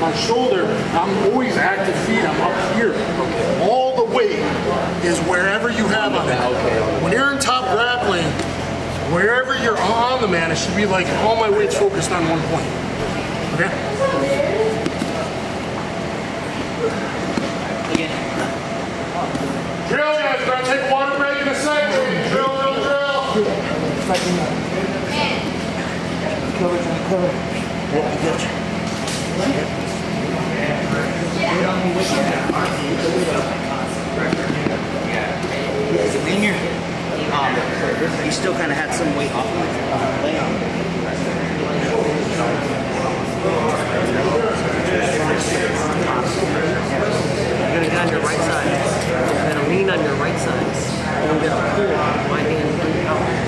my shoulder, I'm always active feet, I'm up here. Okay. All the weight is wherever you have on it. When you're in top grappling, wherever you're on the man, it should be like all my weight's focused on one point. Okay? Drill, guys. We're gonna take a water break in a second. Drill, drill, drill. Leaner. Um, he still kind of had some weight off him. You're gonna get on your right side. You're gonna lean on your right side. And I'm gonna pull my hand out.